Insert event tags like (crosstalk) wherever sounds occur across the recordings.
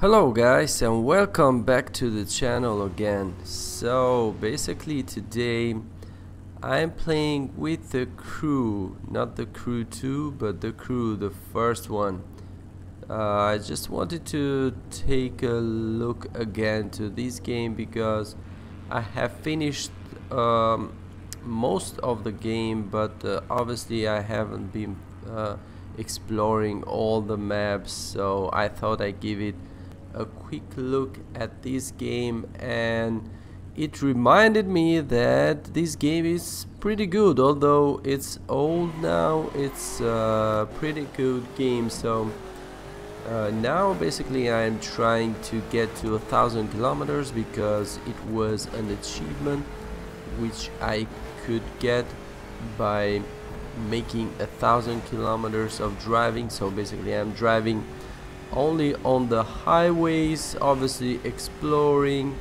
Hello guys and welcome back to the channel again. So basically today I'm playing with the crew, not the crew 2 but the crew, the first one. Uh, I just wanted to take a look again to this game because I have finished um, most of the game but uh, obviously I haven't been uh, exploring all the maps so I thought I'd give it a quick look at this game and it reminded me that this game is pretty good although it's old now it's a pretty good game so uh, now basically I'm trying to get to a thousand kilometers because it was an achievement which I could get by making a thousand kilometers of driving so basically I'm driving only on the highways obviously exploring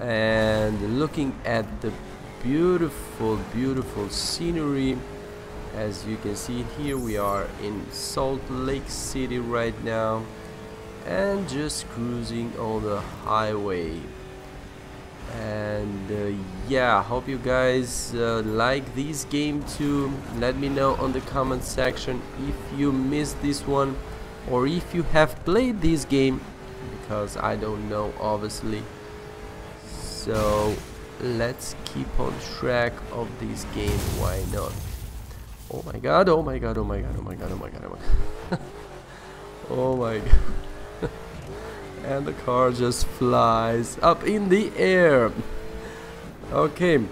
and looking at the beautiful beautiful scenery. As you can see here we are in Salt Lake City right now and just cruising on the highway. And uh, yeah hope you guys uh, like this game too. Let me know on the comment section if you missed this one or if you have played this game because I don't know obviously. So let's keep on track of this game why not? Oh my god oh my god oh my god oh my god oh my god oh my god. (laughs) Oh my god. (laughs) And the car just flies up in the air. Okay.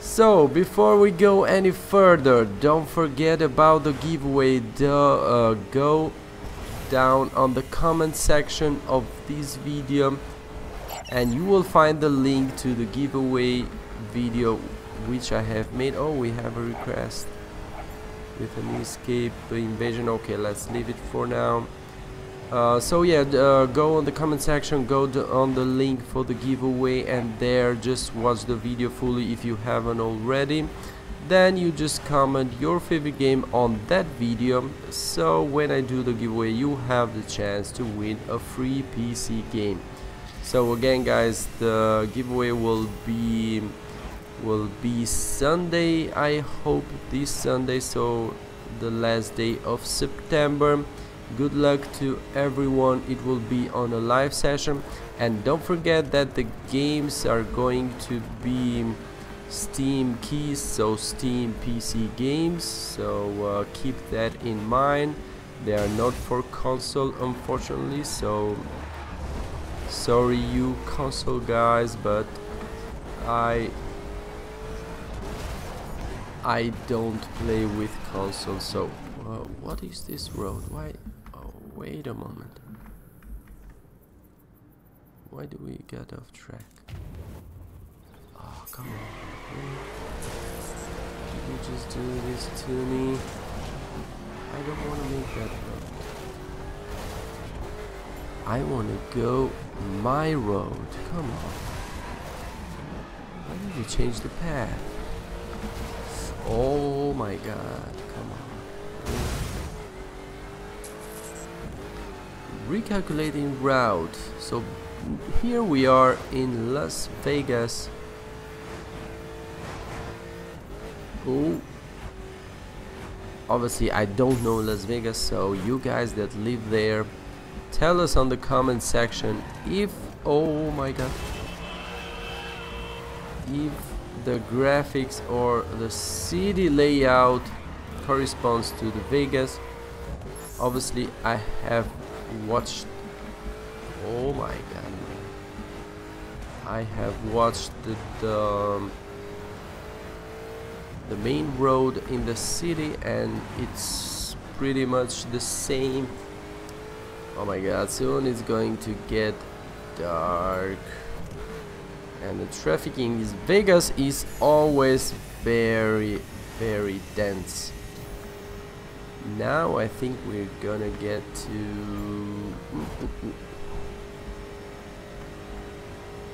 So before we go any further don't forget about the giveaway. Uh, go down on the comment section of this video and you will find the link to the giveaway video which I have made. Oh we have a request with an escape invasion. Okay let's leave it for now. Uh, so yeah uh, go on the comment section go on the link for the giveaway and there just watch the video fully if you haven't already then you just comment your favorite game on that video. So when I do the giveaway you have the chance to win a free PC game. So again guys the giveaway will be will be Sunday. I hope this Sunday so the last day of September. Good luck to everyone. It will be on a live session. And don't forget that the games are going to be Steam keys, so Steam PC games, so uh, keep that in mind. They are not for console, unfortunately, so sorry you console guys, but I I don't play with console, so uh, what is this road? Why? Oh, wait a moment. Why do we get off track? Come on. You just do this to me. I don't want to make that road. I want to go my road. Come on. Why did you change the path? Oh my god. Come on. Recalculating route. So here we are in Las Vegas Oh. Obviously, I don't know Las Vegas, so you guys that live there, tell us on the comment section if, oh my god, if the graphics or the city layout corresponds to the Vegas. Obviously, I have watched, oh my god, I have watched the, the um, the main road in the city and it's pretty much the same. Oh my god soon it's going to get dark. And the traffic in Vegas is always very very dense. Now I think we're gonna get to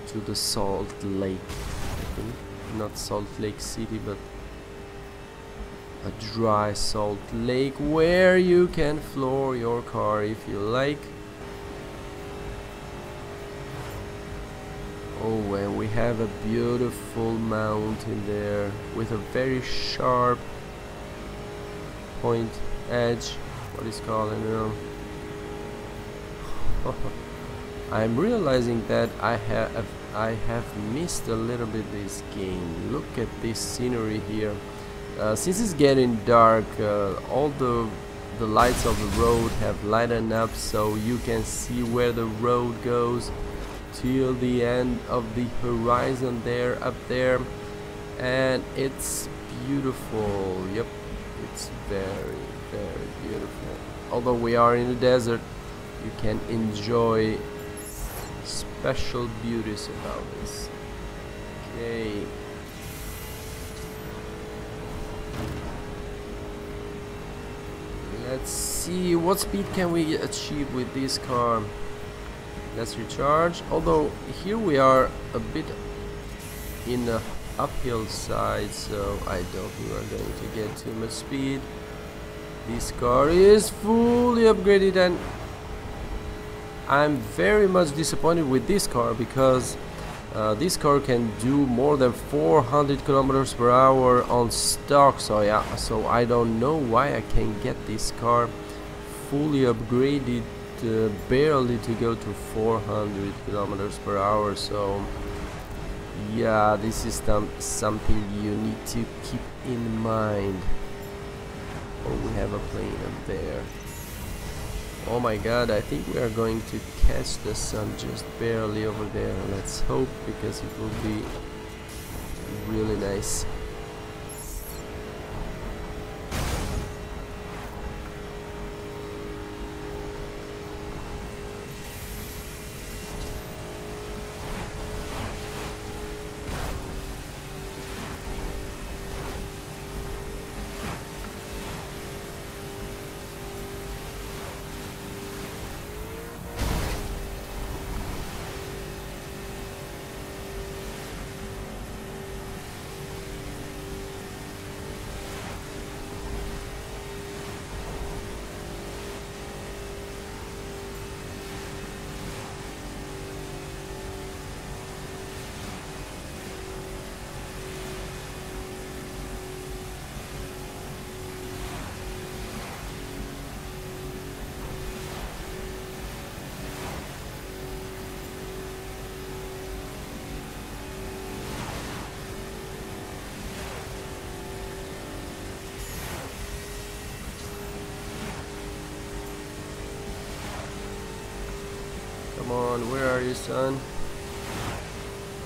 to the Salt Lake I think. Not Salt Lake City but a dry salt lake where you can floor your car if you like Oh, and we have a beautiful mountain there with a very sharp point edge. What is called, I. (laughs) I'm realizing that I have I have missed a little bit this game. Look at this scenery here. Uh, since it's getting dark, uh, all the the lights of the road have lightened up so you can see where the road goes till the end of the horizon there up there. And it's beautiful. Yep it's very very beautiful. Although we are in the desert you can enjoy special beauties about this. Okay see what speed can we achieve with this car. Let's recharge. Although here we are a bit in the uphill side so I don't think we're going to get too much speed. This car is fully upgraded and I'm very much disappointed with this car because uh, this car can do more than 400 kilometers per hour on stock. So yeah so I don't know why I can get this car fully upgraded uh, barely to go to 400 kilometers per hour so yeah this is something you need to keep in mind oh we have a plane up there Oh my god, I think we are going to catch the sun just barely over there. Let's hope because it will be really nice. Come on, where are you, sun?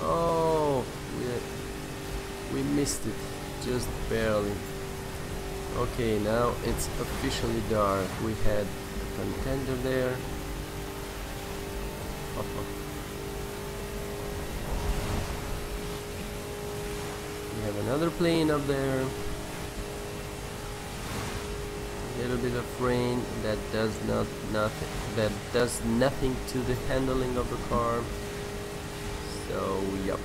Oh, we, we missed it, just barely. Okay, now it's officially dark. We had a contender there. Oh, oh. We have another plane up there little bit of rain that does not nothing that does nothing to the handling of the car. So yep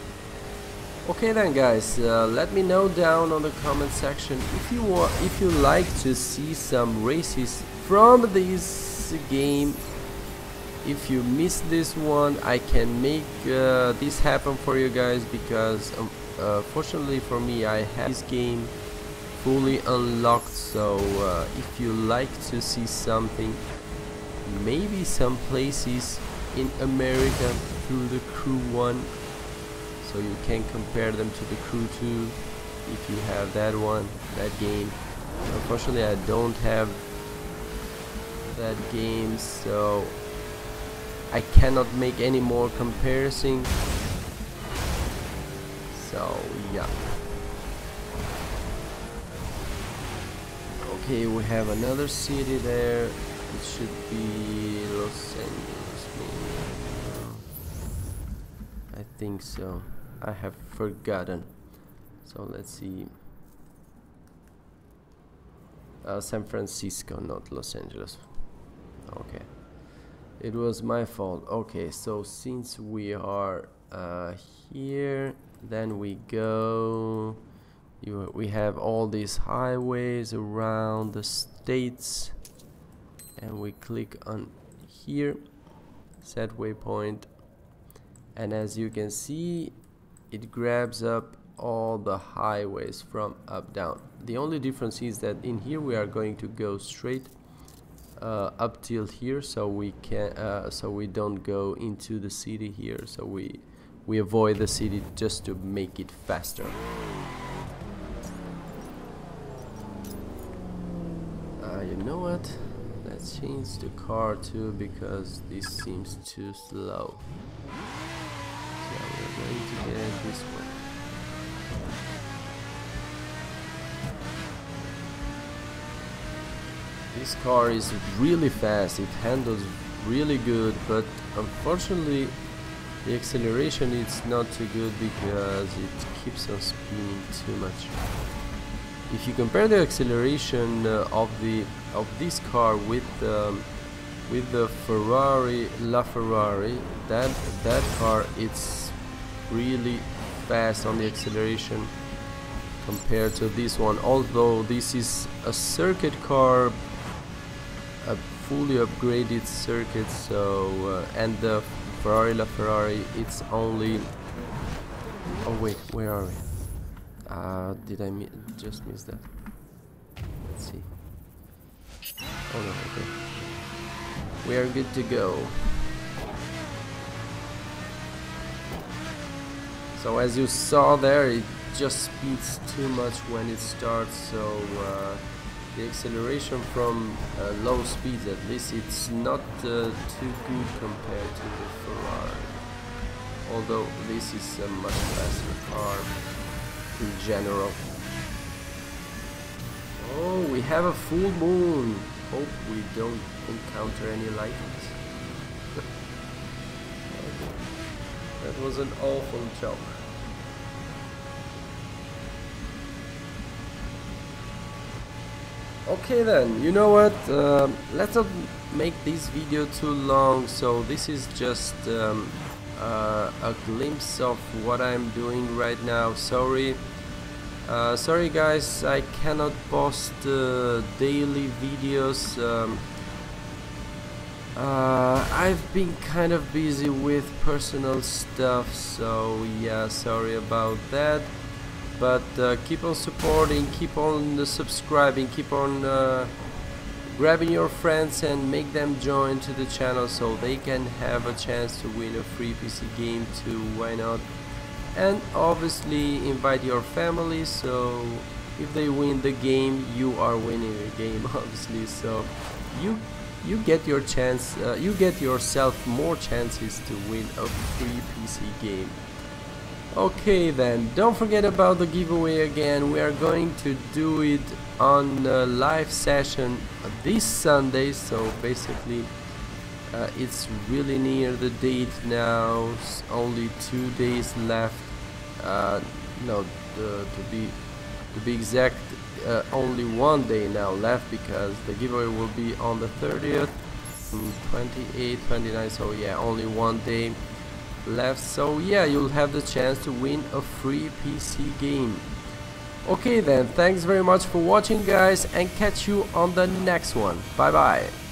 okay then guys uh, let me know down on the comment section if you want if you like to see some races from this game. If you missed this one I can make uh, this happen for you guys because um, uh, fortunately for me I have this game fully unlocked so uh, if you like to see something maybe some places in America through the crew 1 so you can compare them to the crew 2 if you have that one that game. Unfortunately I don't have that game so I cannot make any more comparison. So yeah Okay, we have another city there. It should be Los Angeles, maybe. I think so. I have forgotten. So let's see. Uh, San Francisco, not Los Angeles. Okay. It was my fault. Okay, so since we are uh, here, then we go you, we have all these highways around the states. And we click on here set waypoint. And as you can see it grabs up all the highways from up down. The only difference is that in here we are going to go straight uh, up till here. So we can uh, so we don't go into the city here. So we we avoid the city just to make it faster change the car too because this seems too slow. So we're going to get this one. This car is really fast, it handles really good, but unfortunately the acceleration is not too good because it keeps on spinning too much. If you compare the acceleration uh, of the of this car with um, with the Ferrari LaFerrari, that that car it's really fast on the acceleration compared to this one. Although this is a circuit car a fully upgraded circuit so uh, and the Ferrari LaFerrari it's only oh wait where are we uh, did I mi just miss that? Let's see. Oh no okay. We are good to go. So as you saw there it just speeds too much when it starts so uh, the acceleration from uh, low speeds at least it's not uh, too good compared to the Ferrari. Although this is a much faster car general. Oh we have a full moon. Hope we don't encounter any lightnings. (laughs) That was an awful joke. Okay then you know what? Uh, let's not make this video too long. So this is just um, uh, a glimpse of what I'm doing right now. Sorry uh, sorry guys I cannot post uh, daily videos um, uh, I've been kind of busy with personal stuff so yeah sorry about that. But uh, keep on supporting keep on uh, subscribing keep on grabbing your friends and make them join to the channel so they can have a chance to win a free PC game too. Why not and obviously invite your family so if they win the game you are winning the game (laughs) obviously. So you you get your chance uh, you get yourself more chances to win a free PC game. Okay then, don't forget about the giveaway again, we are going to do it on a live session this Sunday, so basically uh, it's really near the date now, only two days left, uh, no, to be, to be exact, uh, only one day now left because the giveaway will be on the 30th, 28, 29, so yeah, only one day left. So yeah you'll have the chance to win a free PC game. Okay then. Thanks very much for watching guys and catch you on the next one. Bye bye